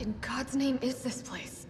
in God's name is this place?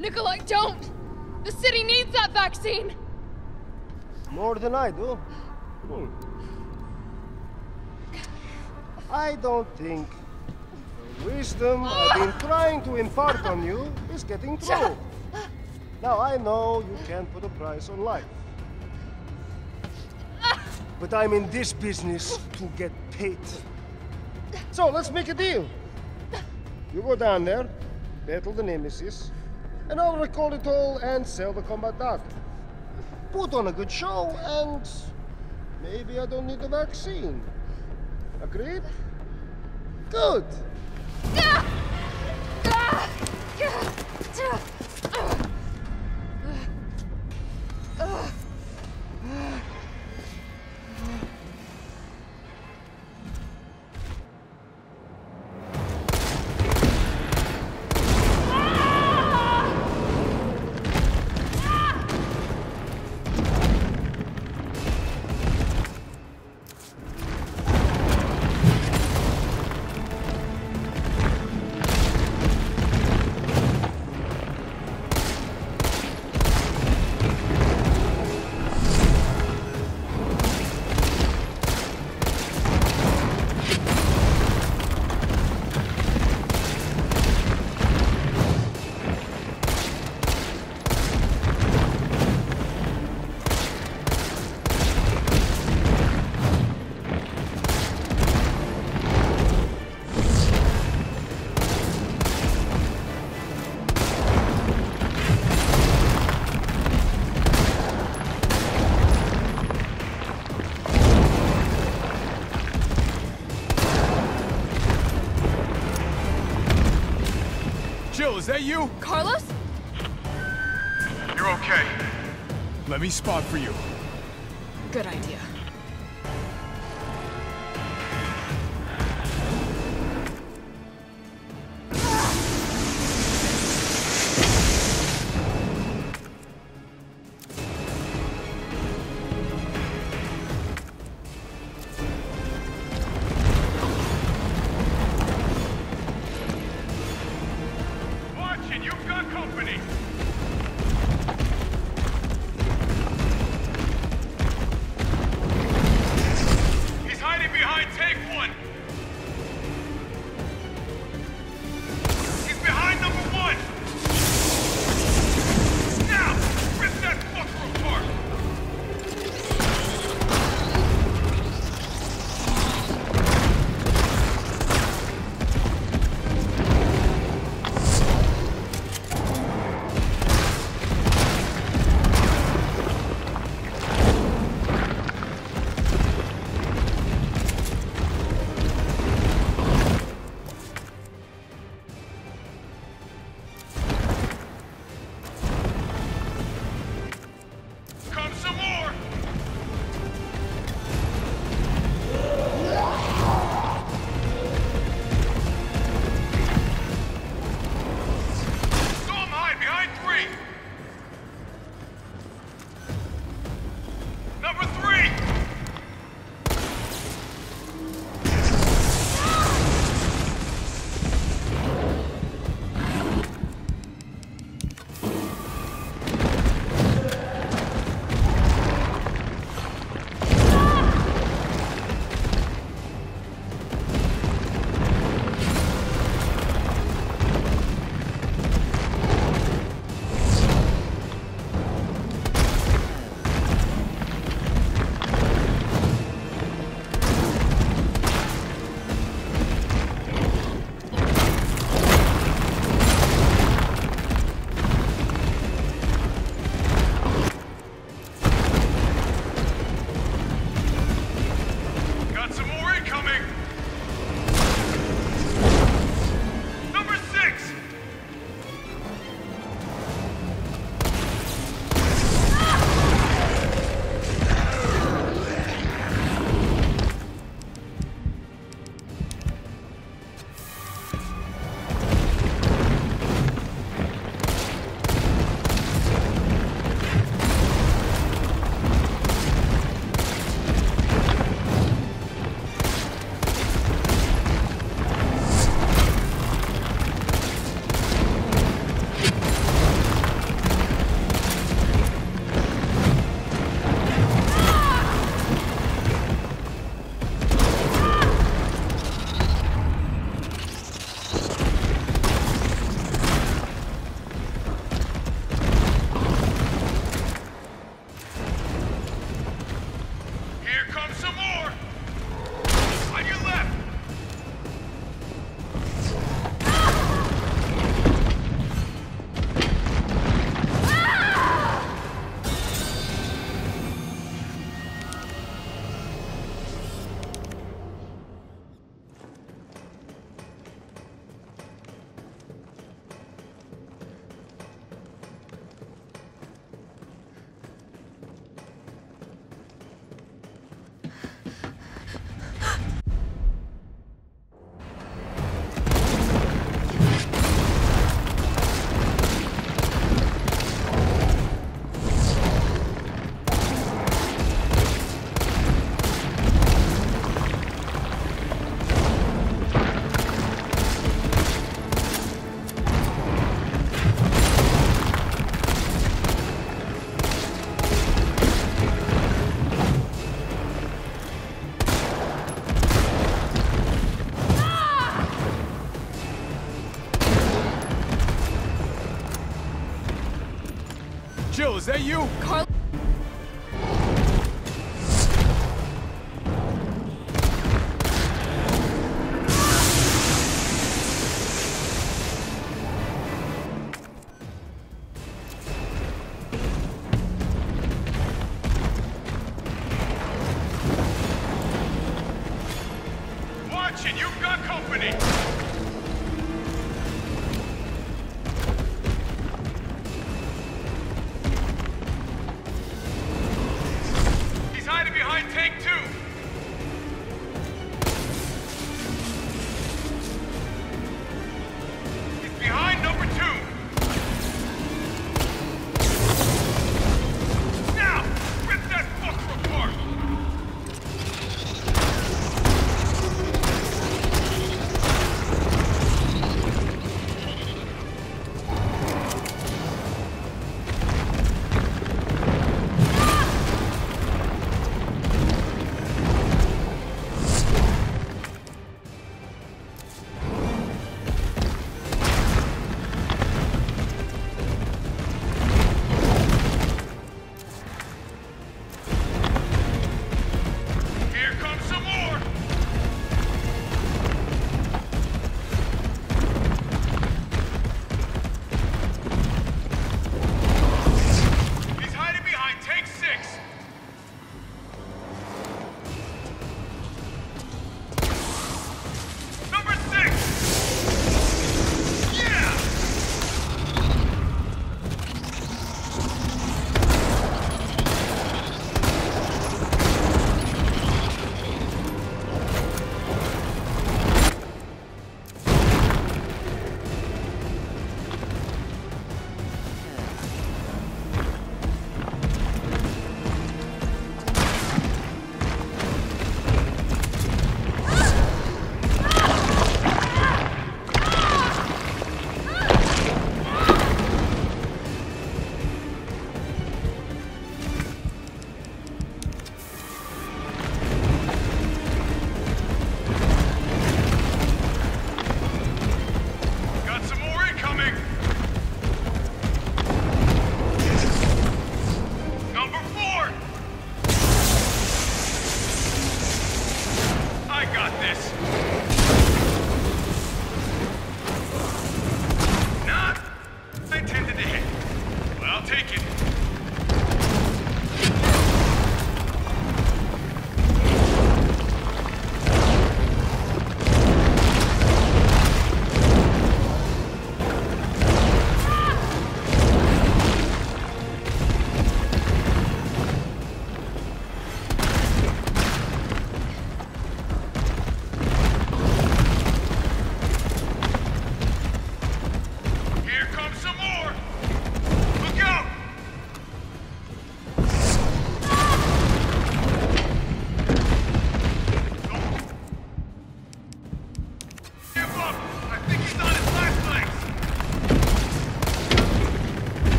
Nikolai, don't! The city needs that vaccine! More than I do. Hmm. I don't think the wisdom I've been trying to impart on you is getting through. Now I know you can't put a price on life. But I'm in this business to get paid. So let's make a deal. You go down there, battle the Nemesis, and I'll record it all and sell the combat data. Put on a good show, and maybe I don't need the vaccine. Agreed? Good. Jill, is that you? Carlos? You're okay. Let me spot for you. Good idea. Here comes some more! Got company!